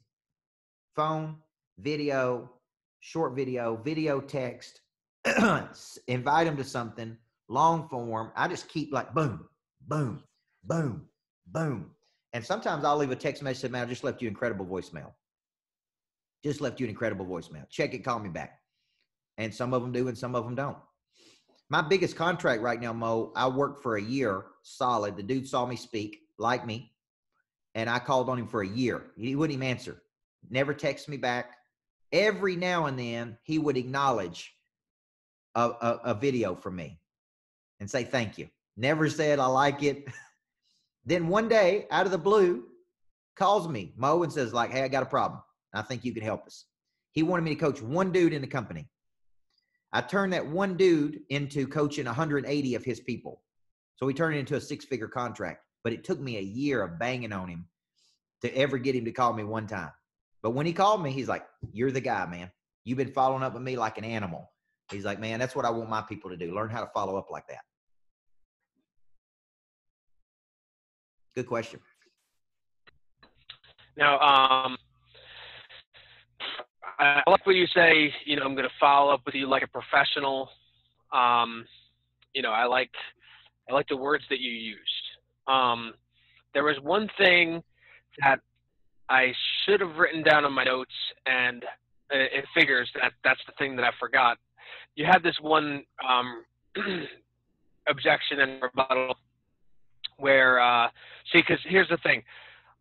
phone, video, short video, video text, invite them to something, long form. I just keep like boom, boom, boom, boom. And sometimes I'll leave a text message, man, I just left you incredible voicemail. Just left you an incredible voicemail. Check it, call me back. And some of them do and some of them don't. My biggest contract right now, Mo, I worked for a year solid. The dude saw me speak, like me, and I called on him for a year. He wouldn't even answer, never text me back. Every now and then, he would acknowledge a, a, a video from me and say thank you. Never said I like it. then one day, out of the blue, calls me, Mo, and says, like, hey, I got a problem. I think you can help us. He wanted me to coach one dude in the company. I turned that one dude into coaching 180 of his people. So we turned it into a six figure contract. But it took me a year of banging on him to ever get him to call me one time. But when he called me, he's like, You're the guy, man. You've been following up with me like an animal. He's like, Man, that's what I want my people to do. Learn how to follow up like that. Good question. Now, um, I like what you say. You know, I'm going to follow up with you like a professional. Um, you know, I like I like the words that you used. Um, there was one thing that I should have written down on my notes, and it figures that that's the thing that I forgot. You had this one um, objection and rebuttal where, uh, see, because here's the thing.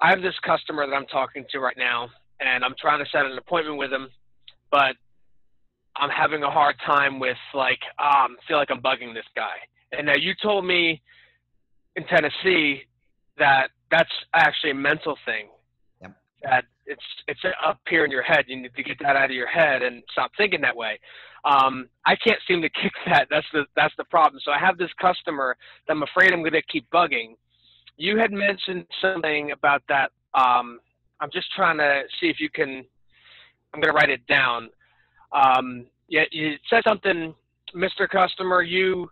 I have this customer that I'm talking to right now, and I'm trying to set an appointment with him, but I'm having a hard time with like um feel like I'm bugging this guy. And now you told me in Tennessee that that's actually a mental thing. Yep. That it's it's up here in your head. You need to get that out of your head and stop thinking that way. Um, I can't seem to kick that. That's the that's the problem. So I have this customer that I'm afraid I'm going to keep bugging. You had mentioned something about that. Um, I'm just trying to see if you can. I'm going to write it down. Um, yeah, you said something, Mr. Customer. You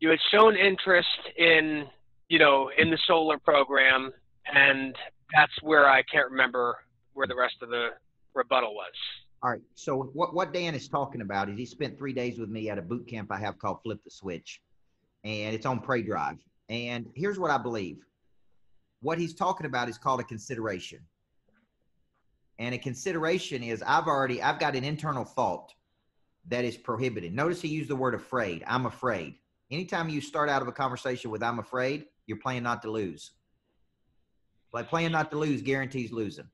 you had shown interest in you know in the solar program, and that's where I can't remember where the rest of the rebuttal was. All right. So what, what Dan is talking about is he spent three days with me at a boot camp I have called Flip the Switch, and it's on Prey Drive. And here's what I believe. What he's talking about is called a consideration. And a consideration is I've already I've got an internal thought that is prohibited. Notice he used the word afraid. I'm afraid. Anytime you start out of a conversation with I'm afraid, you're playing not to lose. Like playing not to lose guarantees losing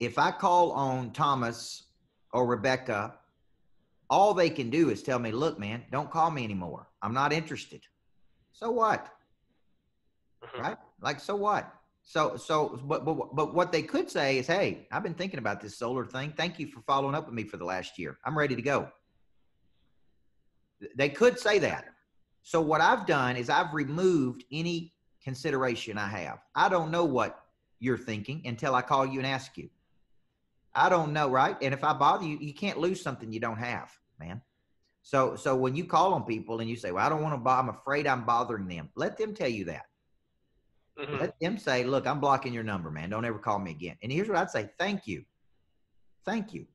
if I call on Thomas or Rebecca, all they can do is tell me, look, man, don't call me anymore. I'm not interested. So what? Mhm. Right? Like, so what? So, so, but, but, but what they could say is, hey, I've been thinking about this solar thing. Thank you for following up with me for the last year. I'm ready to go. They could say that. So, what I've done is I've removed any consideration I have. I don't know what you're thinking until I call you and ask you. I don't know, right? And if I bother you, you can't lose something you don't have, man. So, so when you call on people and you say, "Well, I don't want to bother," I'm afraid I'm bothering them. Let them tell you that. Mhm. Let them say, "Look, I'm blocking your number, man. Don't ever call me again." And here's what I'd say: Thank you, thank you.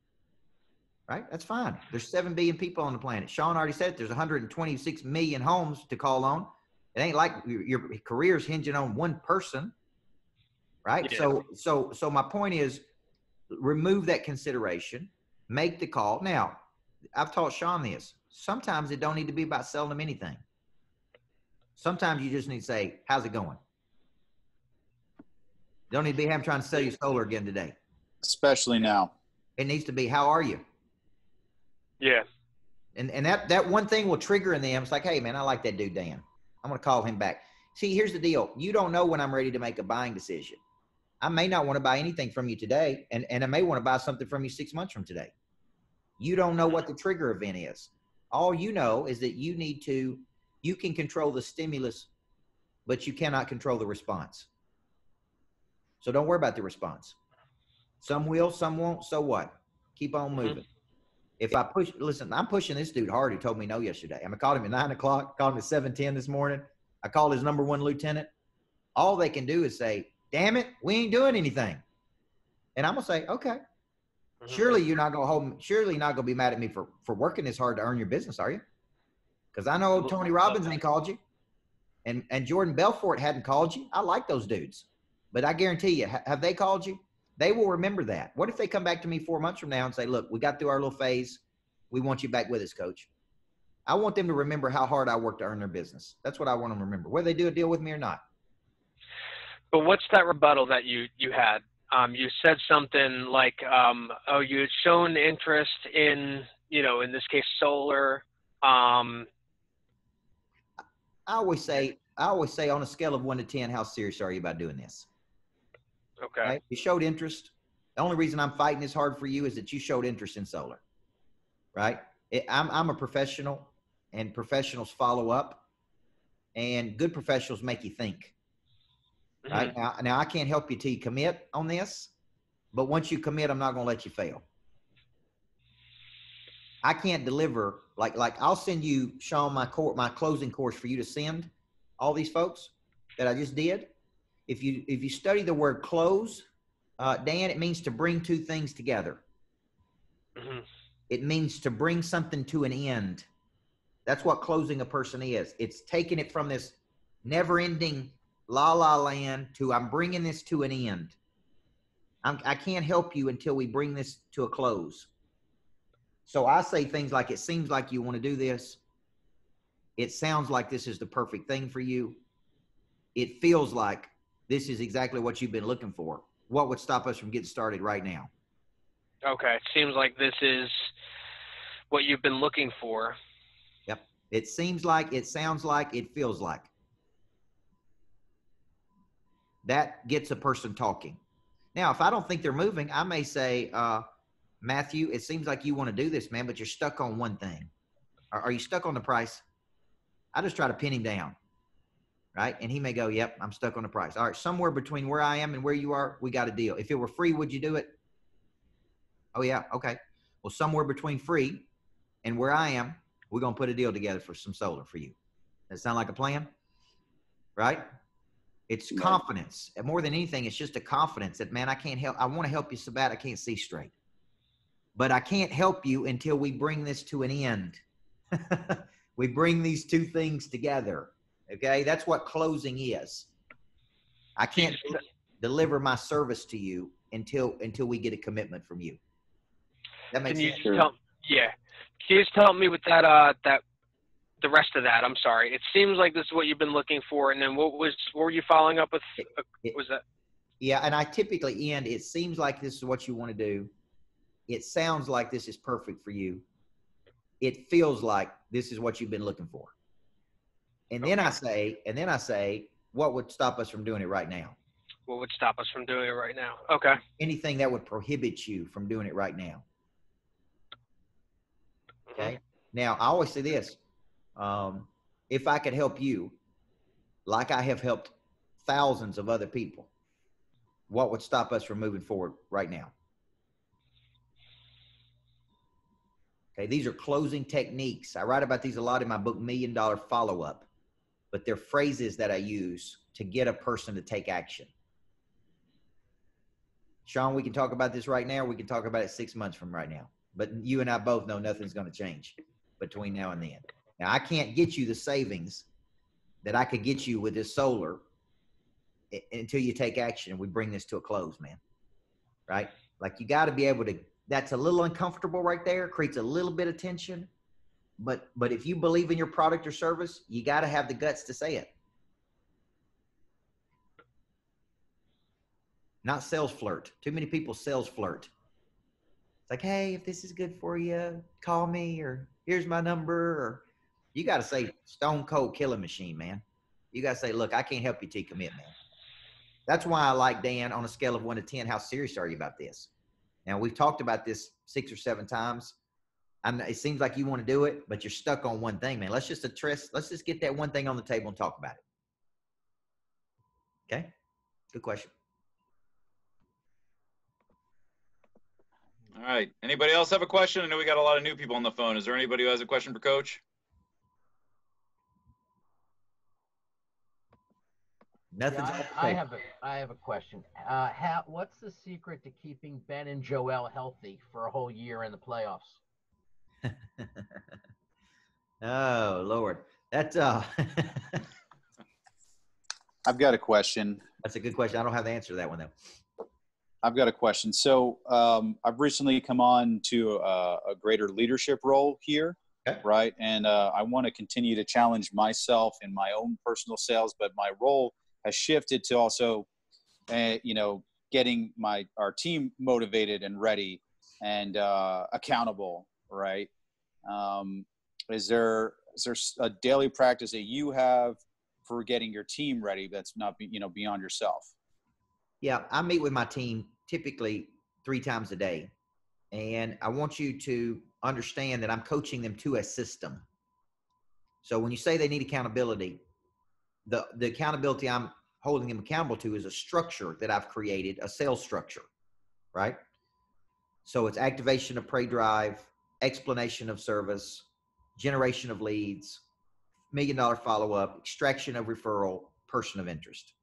Right? That's fine. There's seven billion people on the planet. Sean already said it, there's 126 million homes to call on. It ain't like your, your career's hinging on one person, right? Yeah. So, so, so my point is, remove that consideration, make the call. Now, I've taught Sean this. Sometimes it don't need to be about selling them anything. Sometimes you just need to say, "How's it going?" Don't need to be him trying to sell you solar again today. especially now. It needs to be, "How are you?" Yeah. And and that that one thing will trigger in them. It's like, hey man, I like that dude Dan. I'm gonna call him back. See, here's the deal. You don't know when I'm ready to make a buying decision. I may not want to buy anything from you today, and, and I may want to buy something from you six months from today. You don't know what the trigger event is. All you know is that you need to, you can control the stimulus, but you cannot control the response. So don't worry about the response. Some will, some won't. So what? Keep on Mhm. moving. If I push, listen, I'm pushing this dude hard who told me no yesterday. I, mean, I called him at nine o'clock, called him at seven ten this morning. I called his number one lieutenant. All they can do is say, "Damn it, we ain't doing anything," and I'm gonna say, "Okay." Mhm. Surely you're not gonna hold. me- Surely you're not gonna be mad at me for for working this hard to earn your business, are you? Because I know Tony Robbins ain't called you, and and Jordan Belfort hadn't called you. I like those dudes, but I guarantee you, have they called you? They will remember that. What if they come back to me four months from now and say, "Look, we got through our little phase. We want you back with us, coach." I want them to remember how hard I worked to earn their business. That's what I want them to remember, whether they do a deal with me or not. But what's that rebuttal that you you had? Um, you said something like, um, "Oh, you had shown interest in, you know, in this case, solar." Um, I always say, I always say, on a scale of one to ten, how serious are you about doing this? Okay. Right? You showed interest. The only reason I'm fighting this hard for you is that you showed interest in solar. Right? It, I'm I'm a professional, and professionals follow up, and good professionals make you think. Mhm. Right now, now I can't help you till you commit on this, but once you commit, I'm not going to let you fail. I can't deliver like like I'll send you Sean my court my closing course for you to send all these folks that I just did. If you if you study the word close, uh, Dan, it means to bring two things together. Mhm. It means to bring something to an end. That's what closing a person is. It's taking it from this never ending la la land to I'm bringing this to an end. I'm, I can't help you until we bring this to a close. So I say things like, it seems like you want to do this. It sounds like this is the perfect thing for you. It feels like this is exactly what you've been looking for. What would stop us from getting started right now? Okay. It seems like this is what you've been looking for. Yep. It seems like, it sounds like, it feels like. That gets a person talking. Now, if I don't think they're moving, I may say, uh, Matthew, it seems like you want to do this, man, but you're stuck on one thing. Are, are you stuck on the price? I just try to pin him down. Right. And he may go, Yep, I'm stuck on the price. All right. Somewhere between where I am and where you are, we got a deal. If it were free, would you do it? Oh, yeah. Okay. Well, somewhere between free and where I am, we're going to put a deal together for some solar for you. That sound like a plan? Right? It's Right. confidence. And more than anything, it's just a confidence that, man, I can't help. I want to help you so bad I can't see straight. But I can't help you until we bring this to an end. we bring these two things together. Okay? That's what closing is. I can't deliver my service to you until until we get a commitment from you. That makes Can you sense. just tell? Yeah. Can you just tell me with that uh that the rest of that? I'm sorry. It seems like this is what you've been looking for, and then what was what were you following up with? Uh, it- was that? Yeah, and I typically end. It seems like this is what you want to do. It sounds like this is perfect for you. It feels like this is what you've been looking for. And then I say, and then I say, what would stop us from doing it right now? What would stop us from doing it right now? Okay. Anything that would prohibit you from doing it right now. Okay. Now, I always say this um, if I could help you, like I have helped thousands of other people, what would stop us from moving forward right now? Okay, these are closing techniques. I write about these a lot in my book, Million Dollar Follow Up, but they're phrases that I use to get a person to take action. Sean, we can talk about this right now. We can talk about it six months from right now. But you and I both know nothing's going to change between now and then. Now, I can't get you the savings that I could get you with this solar until you take action and we bring this to a close, man. Right? Like you got to be able to. That's a little uncomfortable right there. Creates a little bit of tension. But but if you believe in your product or service, you got to have the guts to say it. Not sales flirt. Too many people sales flirt. It's like, hey, if this is good for you, call me or here's my number. Or you got to say stone cold killing machine, man. You got to say, look, I can't help you to commit, man. That's why I like Dan on a scale of one to 10. How serious are you about this? Now, we've talked about this six or seven times. I'm, it seems like you want to do it, but you're stuck on one thing, man. Let's just address, let's just get that one thing on the table and talk about it. Okay. Good question. All right. Anybody else have a question? I know we got a lot of new people on the phone. Is there anybody who has a question for Coach? Nothing's Yeah, I, I have a I have a question. Uh, how what's the secret to keeping Ben and Joel healthy for a whole year in the playoffs? oh Lord, that's uh, I've got a question. that's a good question. I don't have the answer to that one though. I've got a question. So um, I've recently come on to a, a greater leadership role here, Okay. right? And uh, I want to continue to challenge myself in my own personal sales, but my role has shifted to also, uh, you know, getting my our team motivated and ready and uh, accountable, right? Um, is there is there a daily practice that you have for getting your team ready that's not be, you know beyond yourself? Yeah, I meet with my team typically three times a day. And I want you to understand that I'm coaching them to a system. So when you say they need accountability, the, the accountability I'm holding them accountable to is a structure that I've created, a sales structure, right? So it's activation of prey drive, explanation of service, generation of leads, million dollar follow up, extraction of referral, person of interest.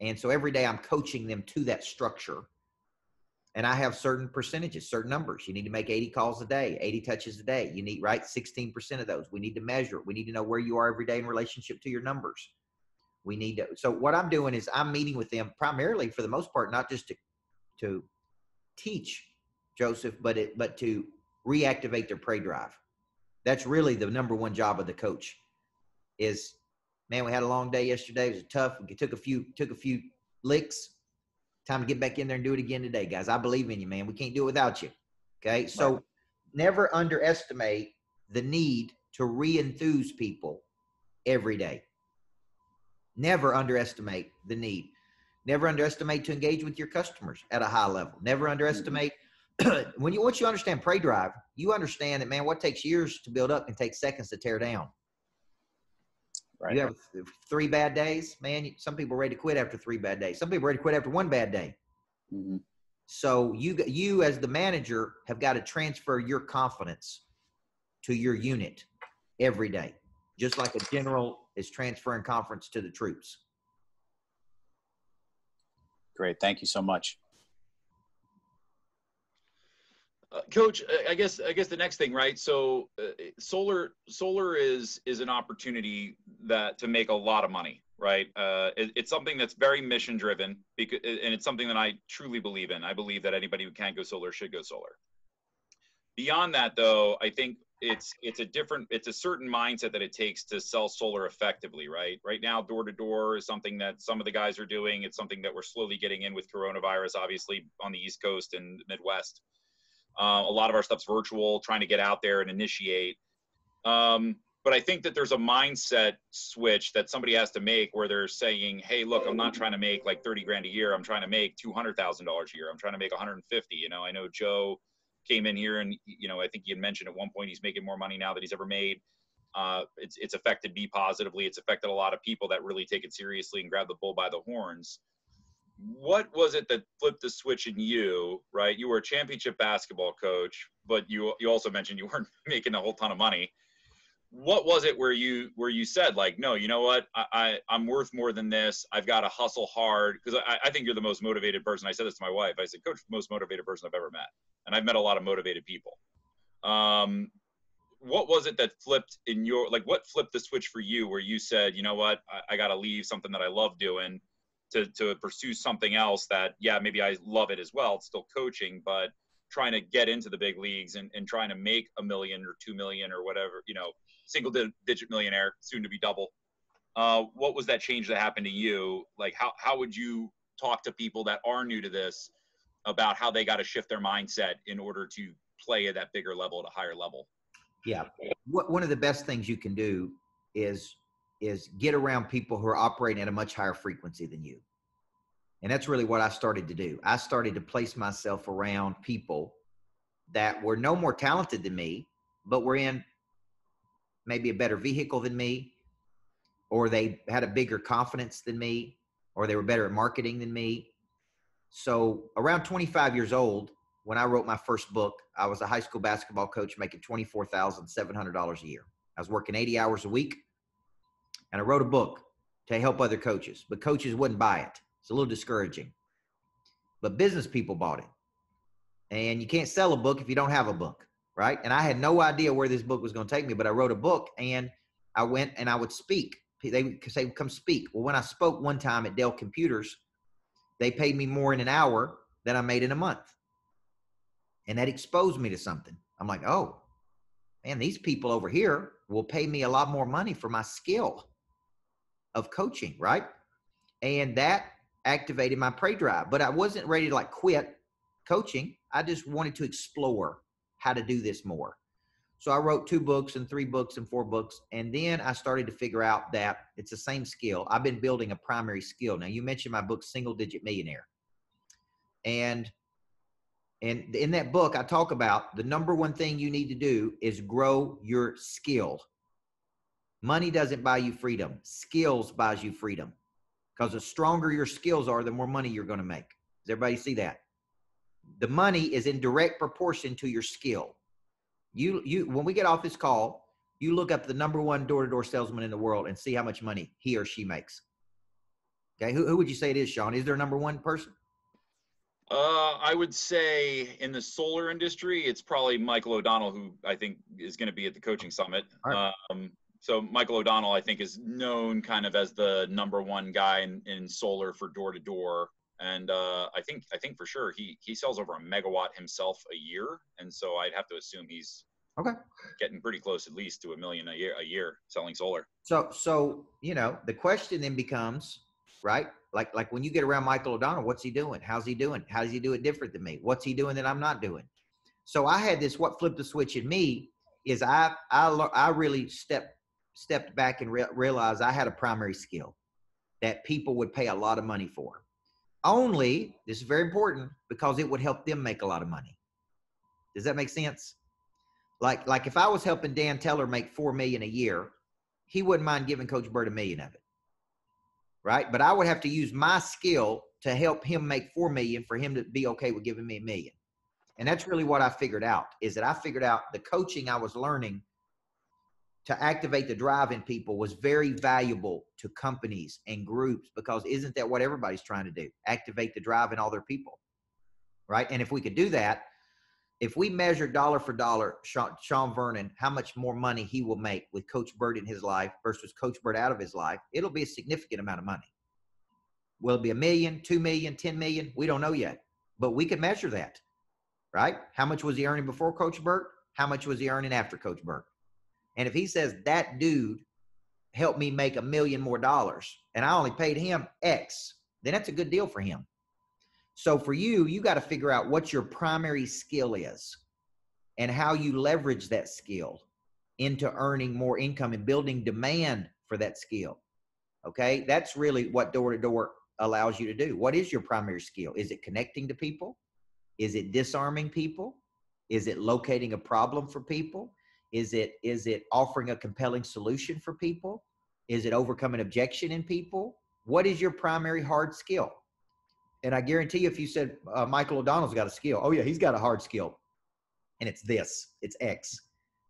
And so every day I'm coaching them to that structure. And I have certain percentages, certain numbers. You need to make 80 calls a day, 80 touches a day. You need, right? 16% of those. We need to measure. We need to know where you are every day in relationship to your numbers. We need to, so what I'm doing is I'm meeting with them primarily for the most part, not just to, to teach Joseph, but it, but to reactivate their prey drive. That's really the number one job of the coach is man, we had a long day yesterday. It was tough. We took a few took a few licks. Time to get back in there and do it again today, guys. I believe in you, man. We can't do it without you. Okay, so never underestimate the need to re-enthuse people every day. Never underestimate the need. Never underestimate to engage with your customers at a high level. Never mm-hmm. underestimate when you once you understand prey drive, you understand that man, what takes years to build up can take seconds to tear down. Right. You have three bad days, man. Some people are ready to quit after three bad days. Some people are ready to quit after one bad day. Mhm. So you you as the manager have got to transfer your confidence to your unit every day, just like a general is transferring confidence to the troops. Great. Thank you so much. Uh, Coach, I guess I guess the next thing, right? So, uh, solar solar is is an opportunity that to make a lot of money, right? Uh, it, it's something that's very mission driven, because and it's something that I truly believe in. I believe that anybody who can go solar should go solar. Beyond that, though, I think it's it's a different it's a certain mindset that it takes to sell solar effectively, right? Right now, door to door is something that some of the guys are doing. It's something that we're slowly getting in with coronavirus, obviously on the East Coast and Midwest. Uh, a lot of our stuff's virtual, trying to get out there and initiate. Um, but I think that there's a mindset switch that somebody has to make where they're saying, "Hey, look, I'm not trying to make like 30 grand a year. I'm trying to make $200,000 a year. I'm trying to make 150." You know, I know Joe came in here and you know I think he had mentioned at one point he's making more money now that he's ever made. Uh, it's it's affected me positively. It's affected a lot of people that really take it seriously and grab the bull by the horns what was it that flipped the switch in you right? You were a championship basketball coach but you you also mentioned you weren't making a whole ton of money. What was it where you where you said like no you know what? I, I i'm worth more than this. I've got to hustle hard. Because I, I think you're the most motivated person. I said this to my wife. I said coach most motivated person i've ever met. And i've met a lot of motivated people. Um what was it that flipped in your like what flipped the switch for you where you said you know what? I, I got to leave something that i love doing to to pursue something else that yeah maybe I love it as well. It's still coaching, but trying to get into the big leagues and, and trying to make a million or two million or whatever you know single digit millionaire soon to be double. Uh, what was that change that happened to you? Like how how would you talk to people that are new to this about how they got to shift their mindset in order to play at that bigger level at a higher level? Yeah. What, one of the best things you can do is is get around people who are operating at a much higher frequency than you. And that's really what I started to do. I started to place myself around people that were no more talented than me, but were in maybe a better vehicle than me, or they had a bigger confidence than me, or they were better at marketing than me. So around 25 years old, when I wrote my first book, I was a high school basketball coach making $24,700 a year. I was working 80 hours a week and I wrote a book to help other coaches, but coaches wouldn't buy it. It's a little discouraging. But business people bought it. And you can't sell a book if you don't have a book, right? And I had no idea where this book was going to take me, but I wrote a book and I went and I would speak. They would say, come speak. Well, when I spoke one time at Dell Computers, they paid me more in an hour than I made in a month. And that exposed me to something. I'm like, oh, man, these people over here will pay me a lot more money for my skill of coaching, right? And that activated my prey drive. But I wasn't ready to like quit coaching. I just wanted to explore how to do this more. So I wrote two books and three books and four books. And then I started to figure out that it's the same skill. I've been building a primary skill. Now you mentioned my book, Single Digit Millionaire. And and in that book, I talk about the number one thing you need to do is grow your skill. Money doesn't buy you freedom. Skills buys you freedom. Because the stronger your skills are, the more money you're going to make. Does everybody see that? The money is in direct proportion to your skill. You you when we get off this call, you look up the number one door-to-door salesman in the world and see how much money he or she makes. Okay, who, who would you say it is, Sean? Is there a number one person? Uh, I would say in the solar industry, it's probably Michael O'Donnell, who I think is going to be at the coaching summit. Right. Um, so Michael O'Donnell, I think, is known kind of as the number one guy in, in solar for door to door, and uh, I think I think for sure he he sells over a megawatt himself a year, and so I'd have to assume he's Okay. getting pretty close at least to a million a year a year selling solar. So, so you know, the question then becomes, right? Like, like when you get around Michael O'Donnell, what's he doing? How's he doing? How does he do it different than me? What's he doing that I'm not doing? So I had this. What flipped the switch in me is I I I really stepped stepped back and re- realized I had a primary skill that people would pay a lot of money for. Only this is very important because it would help them make a lot of money. Does that make sense? Like like if I was helping Dan Teller make four million a year, he wouldn't mind giving Coach Burt a million of it. Right? But I would have to use my skill to help him make four million for him to be okay with giving me a million. And that's really what I figured out is that I figured out the coaching I was learning to activate the drive in people was very valuable to companies and groups because isn't that what everybody's trying to do? Activate the drive in all their people. Right? And if we could do that, if we measure dollar for dollar Sean, Sean Vernon, how much more money he will make with Coach Burt in his life versus Coach Burt out of his life, it'll be a significant amount of money. Will it be a million, two million, ten million? We don't know yet, but we can measure that, right? How much was he earning before Coach Burt? How much was he earning after Coach Burt? And if he says that dude helped me make a million more dollars and I only paid him X, then that's a good deal for him. So for you, you got to figure out what your primary skill is and how you leverage that skill into earning more income and building demand for that skill. Okay. That's really what door to door allows you to do. What is your primary skill? Is it connecting to people? Is it disarming people? Is it locating a problem for people? Is it is it offering a compelling solution for people? Is it overcoming objection in people? What is your primary hard skill? And I guarantee you, if you said uh, Michael O'Donnell's got a skill, oh yeah, he's got a hard skill, and it's this, it's X.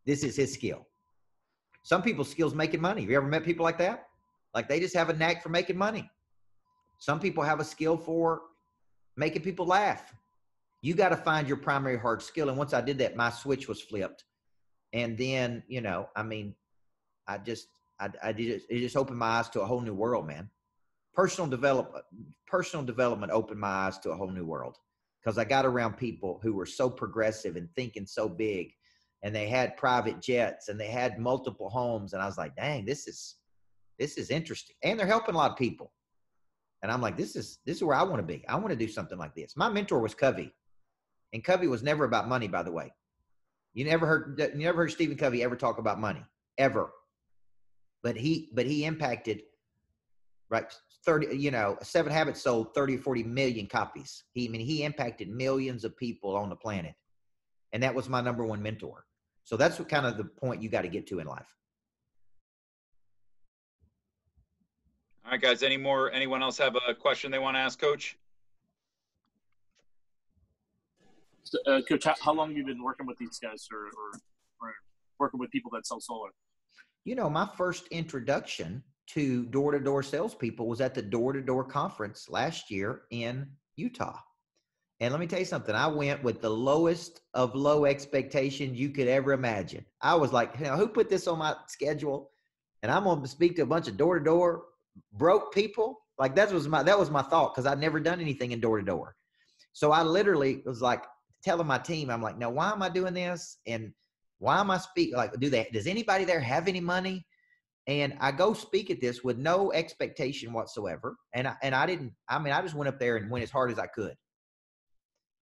This is his skill. Some people's skills making money. Have you ever met people like that? Like they just have a knack for making money. Some people have a skill for making people laugh. You got to find your primary hard skill. And once I did that, my switch was flipped. And then, you know, I mean, I just, I, I did, it just opened my eyes to a whole new world, man personal development personal development opened my eyes to a whole new world because I got around people who were so progressive and thinking so big and they had private jets and they had multiple homes and I was like, "Dang, this is this is interesting." And they're helping a lot of people. And I'm like, "This is this is where I want to be. I want to do something like this." My mentor was Covey. And Covey was never about money, by the way. You never heard you never heard Stephen Covey ever talk about money ever. But he but he impacted right 30 you know seven habits sold 30 or 40 million copies he I mean he impacted millions of people on the planet and that was my number one mentor so that's what kind of the point you got to get to in life All right, guys. Any more? Anyone else have a question they want to ask Coach? Uh, Coach, how, how long have you been working with these guys, or, or, or working with people that sell solar? you know my first introduction to door-to-door salespeople was at the door-to-door conference last year in utah. And let me tell you something i went with the lowest of low expectations you could ever imagine. I was like know, who put this on my schedule? And i'm going to speak to a bunch of door-to-door broke people? Like that was my that was my thought because i'd never done anything in door-to-door. So i literally was like telling my team i'm like now why am i doing this? And why am i speaking like do that does anybody there have any money? And i go speak at this with no expectation whatsoever. And I, and i didn't i mean i just went up there and went as hard as i could.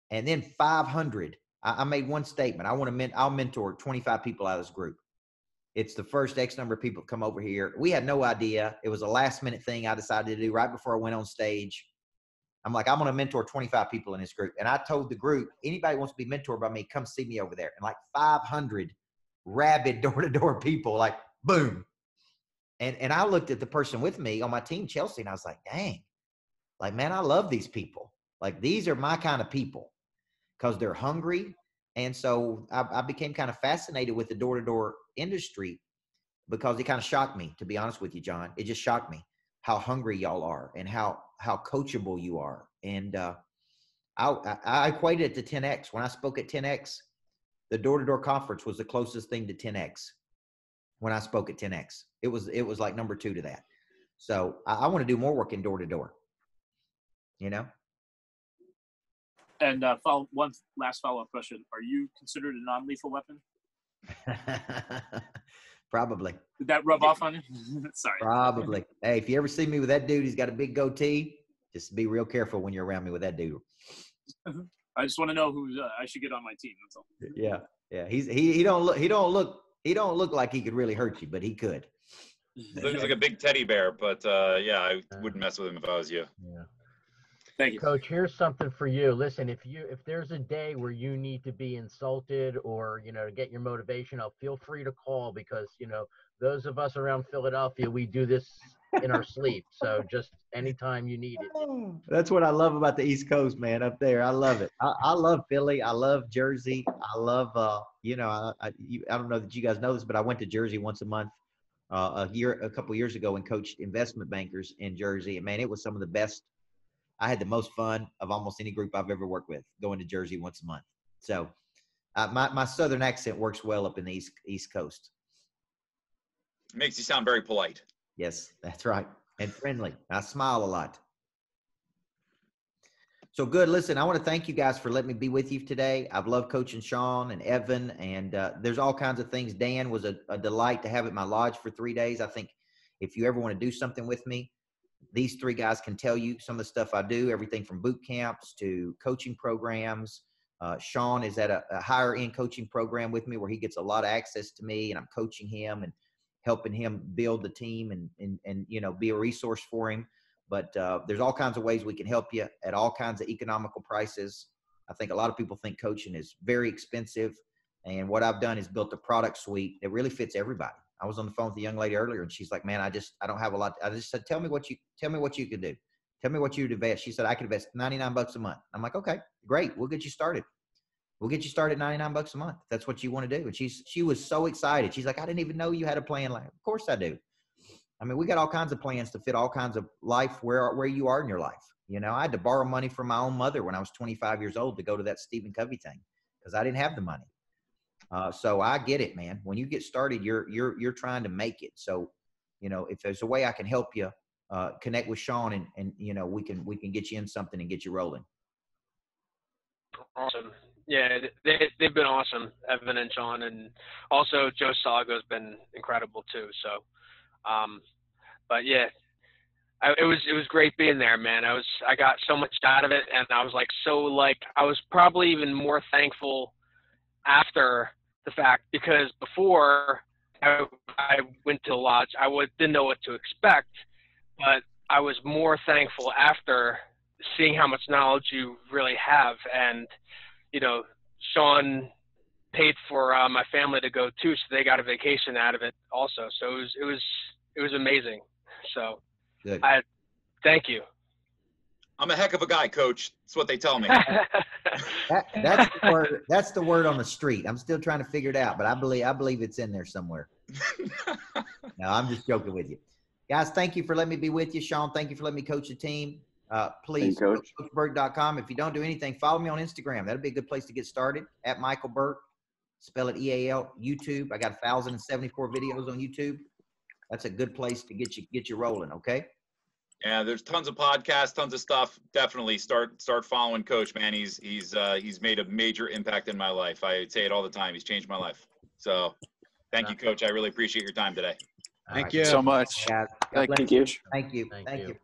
And then 500 i, I made one statement. I want to men, i'll mentor 25 people out of this group. It's the first x number of people come over here. We had no idea. It was a last minute thing i decided to do right before i went on stage i'm like i'm going to mentor 25 people in this group and i told the group anybody wants to be mentored by me come see me over there and like 500 rabid door-to-door people like boom and and I looked at the person with me on my team, Chelsea, and I was like, dang, like, man, I love these people. Like, these are my kind of people because they're hungry. And so I, I became kind of fascinated with the door to door industry because it kind of shocked me, to be honest with you, John. It just shocked me how hungry y'all are and how how coachable you are. And uh, I, I, it to 10x. When I spoke at 10x, the door to door conference was the closest thing to 10x when I spoke at 10x. It was it was like number two to that. So I, I want to do more work in door to door. You know. And uh, follow, one last follow up question: Are you considered a non lethal weapon? Probably. Did that rub off on you? Sorry. Probably. hey, if you ever see me with that dude, he's got a big goatee. Just be real careful when you're around me with that dude. I just want to know who uh, I should get on my team. That's all. Yeah, yeah. He's he he don't look he don't look he don't look like he could really hurt you, but he could. Looks like a big teddy bear, but uh, yeah, I wouldn't mess with him if I was you. Yeah. Thank you. Coach, here's something for you. Listen, if you if there's a day where you need to be insulted or you know to get your motivation up, feel free to call because you know those of us around Philadelphia, we do this in our sleep. So just anytime you need it. That's what I love about the East Coast, man. Up there, I love it. I, I love Philly. I love Jersey. I love, uh, you know, I, I, you, I don't know that you guys know this, but I went to Jersey once a month, uh, a year, a couple years ago, and coached investment bankers in Jersey. And man, it was some of the best. I had the most fun of almost any group I've ever worked with going to Jersey once a month. So, uh, my my Southern accent works well up in the East East Coast. Makes you sound very polite. Yes, that's right. And friendly. I smile a lot. So good. Listen, I want to thank you guys for letting me be with you today. I've loved coaching Sean and Evan, and uh, there's all kinds of things. Dan was a, a delight to have at my lodge for three days. I think if you ever want to do something with me, these three guys can tell you some of the stuff I do, everything from boot camps to coaching programs. Uh, Sean is at a, a higher end coaching program with me where he gets a lot of access to me and I'm coaching him and helping him build the team and, and, and you know, be a resource for him. But uh, there's all kinds of ways we can help you at all kinds of economical prices. I think a lot of people think coaching is very expensive. And what I've done is built a product suite that really fits everybody. I was on the phone with a young lady earlier and she's like, man, I just, I don't have a lot. I just said, tell me what you, tell me what you can do. Tell me what you'd invest. She said, I could invest 99 bucks a month. I'm like, okay, great. We'll get you started. We'll get you started 99 bucks a month. That's what you want to do. And she's, she was so excited. She's like, I didn't even know you had a plan. Like, of course I do. I mean, we got all kinds of plans to fit all kinds of life where, where you are in your life. You know, I had to borrow money from my own mother when I was 25 years old to go to that Stephen Covey thing because I didn't have the money. Uh, so I get it, man. When you get started, you're you're you're trying to make it. So, you know, if there's a way I can help you, uh, connect with Sean, and and you know we can we can get you in something and get you rolling. Awesome. Yeah, they they've been awesome, Evan and Sean, and also Joe Salago's been incredible too. So, um, but yeah, I, it was it was great being there, man. I was I got so much out of it, and I was like so like I was probably even more thankful after the fact because before I, I went to the lodge, I didn't know what to expect, but I was more thankful after seeing how much knowledge you really have. And, you know, Sean paid for uh, my family to go too, so they got a vacation out of it also. So it was, it was, it was amazing. So Good. I thank you. I'm a heck of a guy, coach. That's what they tell me. That, that's the word. That's the word on the street. I'm still trying to figure it out, but I believe I believe it's in there somewhere. No, I'm just joking with you, guys. Thank you for letting me be with you, Sean. Thank you for letting me coach the team. Uh, please, Thank you, Coach. coachburt.com. If you don't do anything, follow me on Instagram. That'd be a good place to get started. At Micheal Burt, spell it E A L. YouTube. I got 1,074 videos on YouTube. That's a good place to get you get you rolling. Okay. Yeah, there's tons of podcasts, tons of stuff. Definitely start start following Coach. Man, he's he's uh, he's made a major impact in my life. I say it all the time. He's changed my life. So, thank you, Coach. I really appreciate your time today. Thank right. you. so much. Guys, Thank bless Thank you. Thank you. Thank Thank you. you.